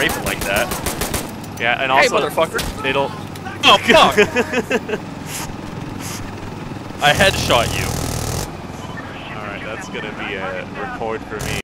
strafe it like that. Yeah, and Hey, motherfucker. it'll. Oh fuck! I headshot you. All right, that's gonna be a record for me.